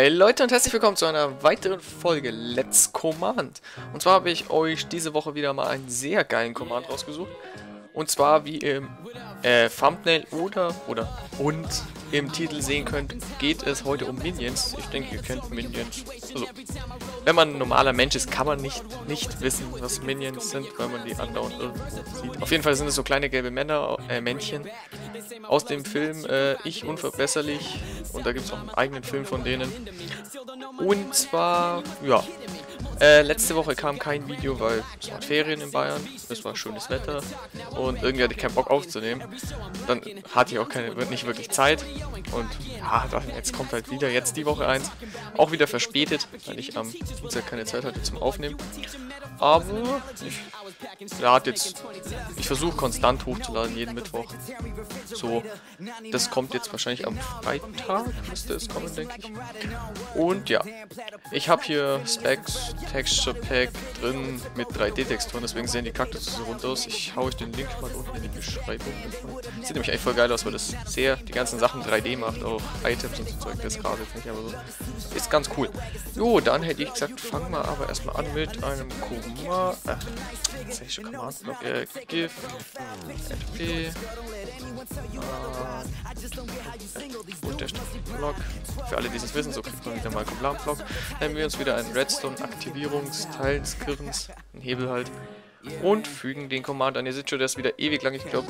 Hey Leute und herzlich willkommen zu einer weiteren Folge Let's Command. Und zwar habe ich euch diese Woche wieder mal einen sehr geilen Command rausgesucht. Und zwar, wie im äh, Thumbnail oder, oder und im Titel sehen könnt, geht es heute um Minions. Ich denke, ihr kennt Minions. Also, wenn man ein normaler Mensch ist, kann man nicht, nicht wissen, was Minions sind, weil man die andauernd irgendwo sieht. Auf jeden Fall sind es so kleine gelbe Männer, äh, Männchen aus dem Film äh, Ich Unverbesserlich. Und da gibt es auch einen eigenen Film von denen. Und zwar, ja, äh, letzte Woche kam kein Video, weil es waren Ferien in Bayern, es war schönes Wetter und irgendwie hatte ich keinen Bock aufzunehmen. Dann hatte ich auch keine, nicht wirklich Zeit und ja, jetzt kommt halt wieder jetzt die Woche eins. Auch wieder verspätet, weil ich am Dienstag keine Zeit hatte zum Aufnehmen. Aber ich, lade jetzt, ich versuche konstant hochzuladen jeden Mittwoch. So, das kommt jetzt wahrscheinlich am Freitag, müsste es kommen, denke ich. Und ja, ich habe hier Specs, Texture Pack drin mit 3D-Texturen, deswegen sehen die Kaktus so rund aus. Ich hau euch den Link mal unten in die Beschreibung. Sieht nämlich echt voll geil aus, weil das sehr die ganzen Sachen 3D macht, auch Items und so Zeug, das gerade jetzt nicht, aber so. Ist ganz cool. Jo, dann hätte ich gesagt, fangen wir aber erstmal an mit einem Koma. Ach, äh, 20, komm mal. Äh, GIF, FP, äh, Unterstrich Block. Für alle, die es wissen, so kriegt man wieder mal einen Block. Nehmen wir uns wieder einen Redstone-Aktivierungsteil, des Skirrens, einen Hebel halt. Und fügen den Command an. Ihr seht schon, der ist wieder ewig lang. Ich glaube,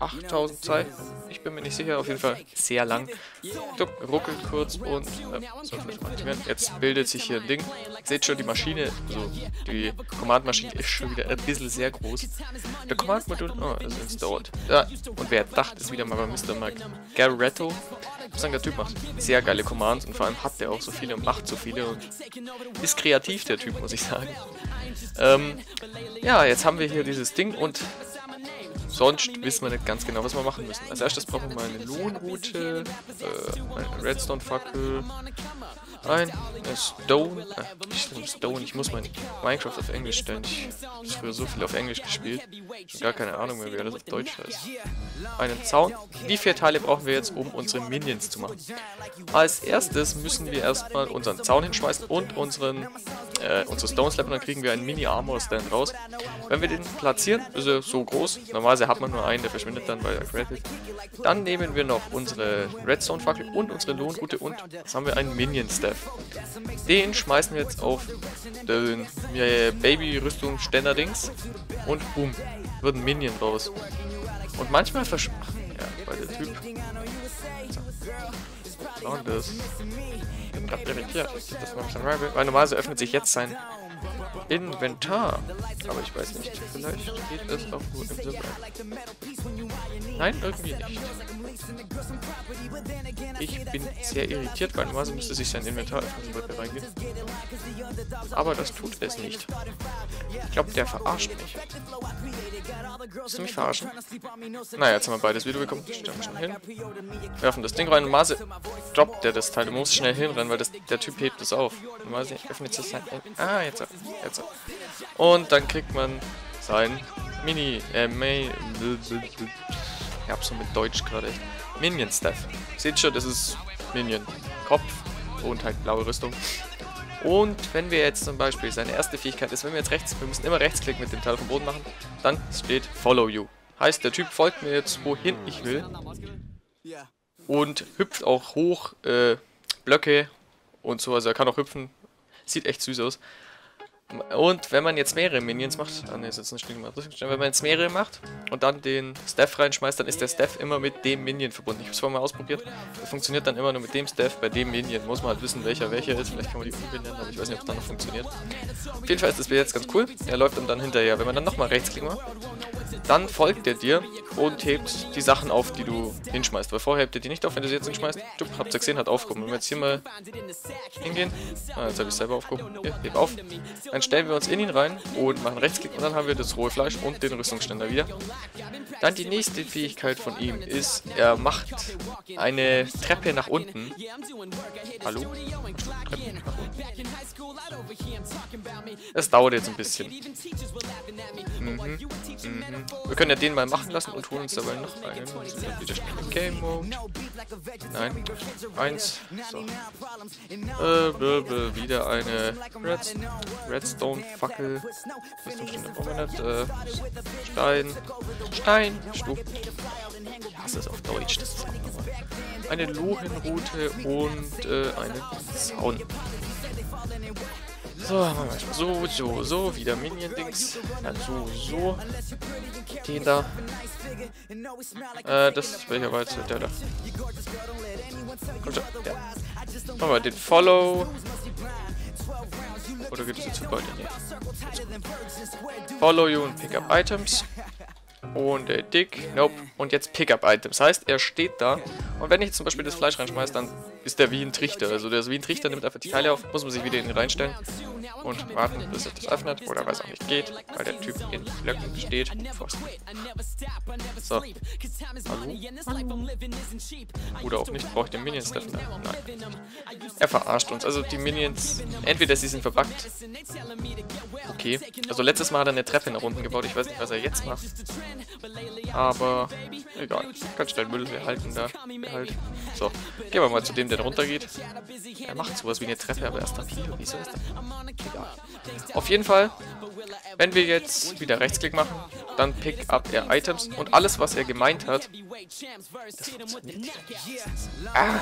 8000 Zeichen. Ich bin mir nicht sicher, auf jeden Fall sehr lang. Duck, ruckelt kurz und äh, Jetzt bildet sich hier ein Ding. Seht schon, die Maschine, also die Command-Maschine ist schon wieder ein bisschen sehr groß. Der Command-Modul, oh, ist installed. Ja, und wer dacht, ist wieder mal bei Mr. Garetto. Ich muss sagen, der Typ macht sehr geile Commands und vor allem hat der auch so viele und macht so viele und ist kreativ, der Typ, muss ich sagen. Ähm, ja, jetzt haben wir hier dieses Ding und sonst wissen wir nicht ganz genau, was wir machen müssen. Als erstes brauchen wir eine Lohnroute, äh, eine Redstone-Fackel, ein Stone, äh, Stone, ich muss mein Minecraft auf Englisch stellen. Ich habe früher so viel auf Englisch gespielt. Gar keine Ahnung mehr, wie das auf Deutsch heißt. Einen Zaun. Die vier Teile brauchen wir jetzt, um unsere Minions zu machen. Als erstes müssen wir erstmal unseren Zaun hinschmeißen und unseren äh, unsere Stone Slab und dann kriegen wir einen Mini Armor Stand raus. Wenn wir den platzieren, ist er so groß. Normalerweise hat man nur einen, der verschwindet dann bei der Credit. Dann nehmen wir noch unsere Redstone Fackel und unsere Lohnroute und jetzt haben wir einen Minion Staff. Den schmeißen wir jetzt auf den Baby Rüstung Ständer Dings und boom, wird ein Minion raus. Und manchmal versch... Ja, weil der Typ... Und das gerade irritiert. Das weil normalerweise öffnet sich jetzt sein Inventar. Aber ich weiß nicht, vielleicht geht es auch nur im Silber. Nein, irgendwie nicht. Ich bin sehr irritiert, weil normalerweise müsste sich sein Inventar öffnen, sobald wir reingehen. Aber das tut es nicht. Ich glaube, der verarscht mich. Willst du mich verarschen? Naja, jetzt haben wir beides wieder bekommen. Stellen schon hin. Werfen das Ding rein. Normalerweise droppt der das Teil. Du musst schnell hinrennen, weil das, der Typ hebt es auf. Normalerweise öffnet es sein... Ah, jetzt. Jetzt. Und dann kriegt man sein Mini... Äh, May... Ich hab so mit Deutsch gerade echt. Minion Staff. Seht schon, das ist Minion. Kopf und halt blaue Rüstung. Und wenn wir jetzt zum Beispiel, seine erste Fähigkeit ist, wenn wir jetzt rechts, wir müssen immer rechtsklicken mit dem Teil vom Boden machen, dann steht Follow You. Heißt, der Typ folgt mir jetzt, wohin ich will. Und hüpft auch hoch äh, Blöcke und so, also er kann auch hüpfen. Sieht echt süß aus. Und wenn man jetzt mehrere Minions macht, ah ne, ist jetzt nicht mal wenn man jetzt mehrere macht und dann den Staff reinschmeißt, dann ist der Staff immer mit dem Minion verbunden. Ich habe es vorher mal ausprobiert. Das funktioniert dann immer nur mit dem Staff bei dem Minion. Muss man halt wissen, welcher welcher ist. Vielleicht kann man die umbenennen, aber ich weiß nicht, ob es dann noch funktioniert. Auf jeden Fall ist das jetzt ganz cool. Er läuft dann, dann hinterher. Wenn man dann nochmal rechtsklicken macht, dann folgt er dir und hebt die Sachen auf, die du hinschmeißt. Weil vorher hebt er die nicht auf, wenn du sie jetzt hinschmeißt. Du habt ihr gesehen, hat aufgehoben. Wenn wir jetzt hier mal hingehen. Ah, jetzt habe ich selber aufgehoben. Hier, heb auf. Dann stellen wir uns in ihn rein und machen Rechtsklick und dann haben wir das rohe Fleisch und den Rüstungsständer wieder. Dann die nächste Fähigkeit von ihm ist, er macht eine Treppe nach unten. Hallo? Treppe nach unten. Es dauert jetzt ein bisschen. Mhm. Mhm. Wir können ja den mal machen lassen und holen uns dabei noch einen. Wieder schnell Game Mode. Nein. Eins. So. Äh, bl wieder eine Red Redstone-Fackel. Äh, Stein. Stein. Stufen. Ich hasse es auf Deutsch. Das ist eine Lohenroute und äh, einen Zaun. So, so, so, so, wieder Minion-Dings. Dann so, so. Den da. Äh, das, welcher war jetzt der da? Kommt schon, ja. Machen wir den Follow. Oder geht es jetzt beide? Nee. Follow you und pick up items. Und äh, Dick, nope. Und jetzt Pickup-Items. Heißt, er steht da. Und wenn ich zum Beispiel das Fleisch reinschmeiße, dann ist der wie ein Trichter. Also der ist wie ein Trichter, nimmt einfach die Teile auf, muss man sich wieder in ihn reinstellen. Und warten, bis er das öffnet. Oder weil es auch nicht geht, weil der Typ in Blöcken steht. So. Hallo? Oder auch nicht, brauche ich den Minions dafür? Nein. Er verarscht uns. Also die Minions, entweder sie sind verbuggt. Okay. Also letztes Mal hat er eine Treppe nach unten gebaut. Ich weiß nicht, was er jetzt macht. Aber egal. Ganz schnell Müll halten da. Halt. So. Gehen wir mal zu dem, der runter geht. Er macht sowas wie eine Treppe, aber erst ab hier. Wieso ist das? Egal. Auf jeden Fall, wenn wir jetzt wieder Rechtsklick machen, dann pick up er Items und alles, was er gemeint hat, das funktioniert. Ah.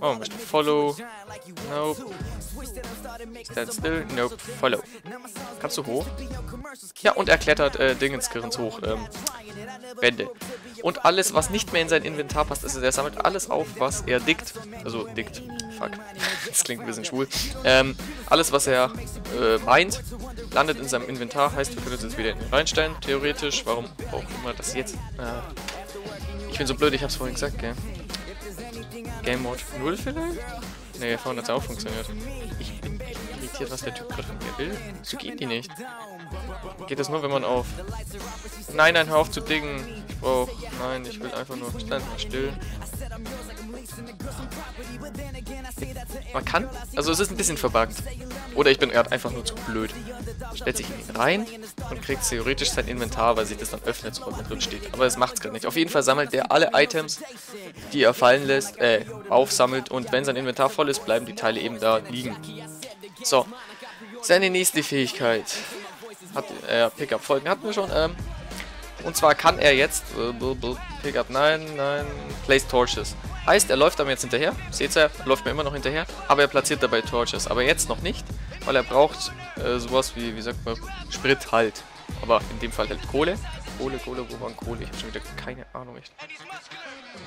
Oh, möchte Follow. Nope. Stand still. Nope. Follow. Kannst du hoch? Ja, und er klettert äh, Dingenskirrens hoch. Ähm, Wände. Und alles, was nicht mehr in sein Inventar passt, also er sammelt alles auf, was er dickt. Also dickt. Fuck. das klingt ein bisschen schwul. Ähm, alles, was er äh, meint, landet in seinem Inventar. Heißt, wir können es jetzt wieder reinstellen, theoretisch. Warum auch immer das jetzt? Äh, ich bin so blöd, ich hab's vorhin gesagt, gell? Game Mode 0 vielleicht? Ne, vorhin hat es auch funktioniert. Ich bin irritiert, was der Typ gerade von mir will. So geht die nicht. Geht das nur, wenn man auf... Nein, nein, hör auf zu dingen. Ich brauch... Nein, ich will einfach nur... Stand mal still. Man kann... Also es ist ein bisschen verbuggt. Oder ich bin gerade einfach nur zu blöd. Stellt sich in ihn rein und kriegt theoretisch sein Inventar, weil sich das dann öffnet, sobald man drin steht. Aber es macht es gerade nicht. Auf jeden Fall sammelt der alle Items, die er fallen lässt, äh, aufsammelt. Und wenn sein Inventar voll ist, bleiben die Teile eben da liegen. So. Seine nächste Fähigkeit. Hat, äh, Pickup-Folgen hatten wir schon. Ähm, und zwar kann er jetzt, äh, Pickup, nein, nein, Place Torches. Heißt, er läuft damit jetzt hinterher. Seht ihr, er läuft mir immer noch hinterher. Aber er platziert dabei Torches. Aber jetzt noch nicht, weil er braucht äh, sowas wie, wie sagt man, Sprit halt. Aber in dem Fall halt Kohle. Kohle, Kohle, wo war Kohle? Ich habe schon wieder keine Ahnung. Echt.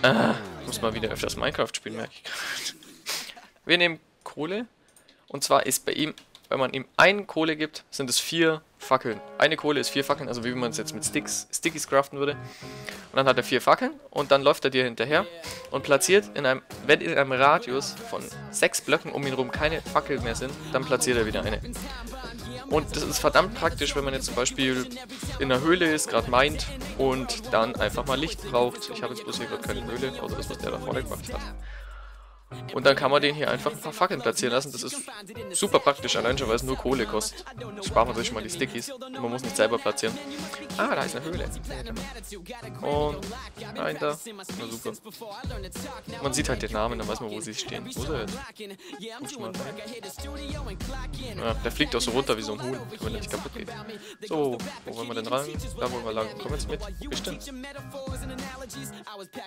Ah, muss mal wieder öfters Minecraft spielen, merke ich gerade. Wir nehmen Kohle. Und zwar ist bei ihm wenn man ihm eine Kohle gibt, sind es vier Fackeln. Eine Kohle ist vier Fackeln, also wie man es jetzt mit Sticks, Stickies craften würde. Und dann hat er vier Fackeln und dann läuft er dir hinterher und platziert in einem, wenn in einem Radius von sechs Blöcken um ihn herum keine Fackeln mehr sind, dann platziert er wieder eine. Und das ist verdammt praktisch, wenn man jetzt zum Beispiel in einer Höhle ist, gerade meint und dann einfach mal Licht braucht. Ich habe jetzt bloß hier gerade keine Höhle, außer das, was der da vorne gemacht hat. Und dann kann man den hier einfach ein paar Fackeln platzieren lassen. Das ist super praktisch, allein schon, weil es nur Kohle kostet. Sparen wir sich mal die Stickies. Man muss nicht selber platzieren. Ah, da ist eine Höhle. Und rein da. Na super. Man sieht halt den Namen, dann weiß man, wo sie stehen. Wo ist er jetzt? Mal rein. Ja, der fliegt auch so runter wie so ein Huhn, wenn er nicht kaputt geht. So, wo wollen wir denn rein? Da wollen wir lang. Komm jetzt mit. Bestimmt.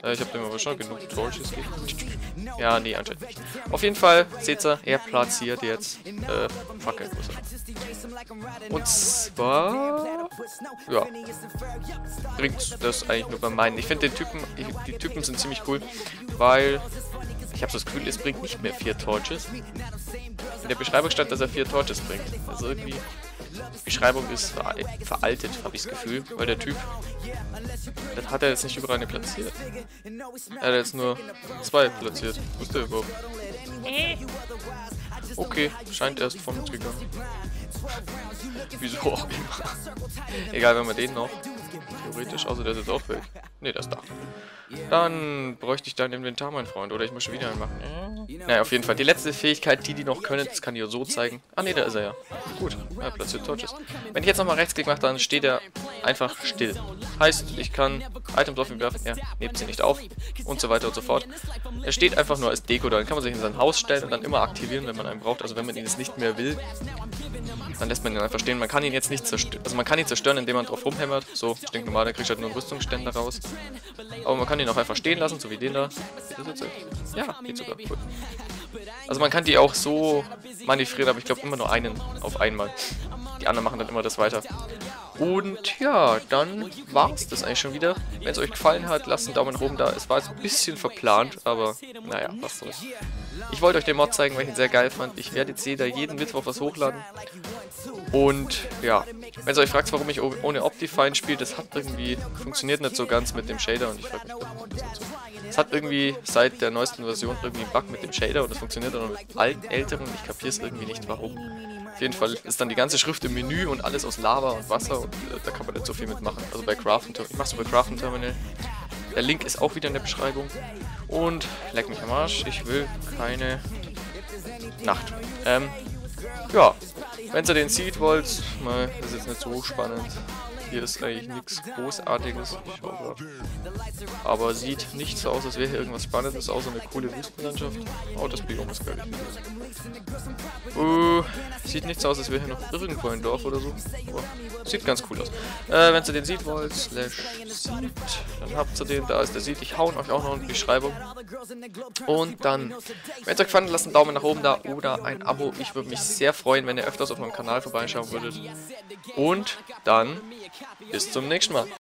Ja, ich habe dem aber schon genug Torches gegeben. Ja, nee, anscheinend nicht. Auf jeden Fall, seht ihr, er platziert jetzt äh, Fackeln. Und zwar, ja, bringt das eigentlich nur bei meinen. Ich finde den Typen, die Typen sind ziemlich cool, weil ich habe das Gefühl, es bringt nicht mehr vier Torches. In der Beschreibung stand, dass er vier Torches bringt. Also irgendwie Beschreibung ist veraltet, habe ich das Gefühl, weil der Typ, das hat er jetzt nicht überall platziert. Er hat jetzt nur zwei platziert. Wo ist der überhaupt? Okay, scheint erst von uns gegangen. Wieso auch immer. Egal, wenn wir den noch. Theoretisch, also der ist jetzt auch weg. Ne, ist da. Dann bräuchte ich dein Inventar, mein Freund. Oder ich muss schon wieder einen machen. Naja, auf jeden Fall. Die letzte Fähigkeit, die die noch können, das kann ich ja so zeigen. Ah ne, da ist er ja. Gut, ja, platziert Torches. Wenn ich jetzt nochmal rechtsklick mache, dann steht er einfach still. Heißt, ich kann Items auf ihn werfen, er hebt sie nicht auf und so weiter und so fort. Er steht einfach nur als Deko da. Dann kann man sich in sein Haus stellen und dann immer aktivieren, wenn man einen braucht. Also wenn man ihn jetzt nicht mehr will, dann lässt man ihn einfach stehen. Man kann ihn jetzt nicht zerstören. Also man kann ihn zerstören, indem man drauf rumhämmert. So, stinknormal, dann kriegt halt nur einen Rüstungsständer raus. Aber man kann ihn auch einfach stehen lassen, so wie den da. Ja, geht sogar. Cool. Also man kann die auch so manövrieren, aber ich glaube immer nur einen auf einmal. Die anderen machen dann immer das weiter. Und ja, dann war es das eigentlich schon wieder. Wenn es euch gefallen hat, lasst einen Daumen oben da. Es war jetzt ein bisschen verplant, aber naja, was soll's. Ich wollte euch den Mod zeigen, weil ich ihn sehr geil fand. Ich werde jetzt jeder jeden Mittwoch was hochladen. Und ja, wenn ihr euch fragt, warum ich ohne Optifine spiele, das hat irgendwie, funktioniert nicht so ganz mit dem Shader und ich frage mich, warum das so. Es hat irgendwie seit der neuesten Version irgendwie einen Bug mit dem Shader und das funktioniert dann mit alten, älteren und ich kapiere es irgendwie nicht, warum. Auf jeden Fall ist dann die ganze Schrift im Menü und alles aus Lava und Wasser und äh, da kann man nicht so viel mitmachen. Also bei Craften Terminal, ich mach's bei Craften Terminal. Der Link ist auch wieder in der Beschreibung. Und leck mich am Arsch, ich will keine Nacht. Ähm, ja, wenn ihr den sieht wollt, mal, das ist jetzt nicht so spannend. Hier ist eigentlich nichts Großartiges. Aber sieht nicht so aus, als wäre hier irgendwas Spannendes, außer eine coole Wüstenlandschaft. Oh, das Biom ist geil. Uh, sieht nicht so aus, als wäre hier noch irgendwo ein Dorf oder so. Oh, sieht ganz cool aus. Äh, wenn ihr den sieht wollt, slash sieht, dann habt ihr den. Da ist der sieht. Ich hau euch auch noch in die Beschreibung. Und dann, wenn es euch gefallen hat, lasst einen Daumen nach oben da oder ein Abo. Ich würde mich sehr freuen, wenn ihr öfters auf meinem Kanal vorbeischauen würdet. Und dann bis zum nächsten Mal.